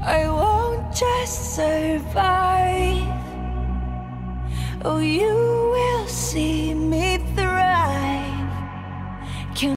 I won't just survive. Oh, you will see.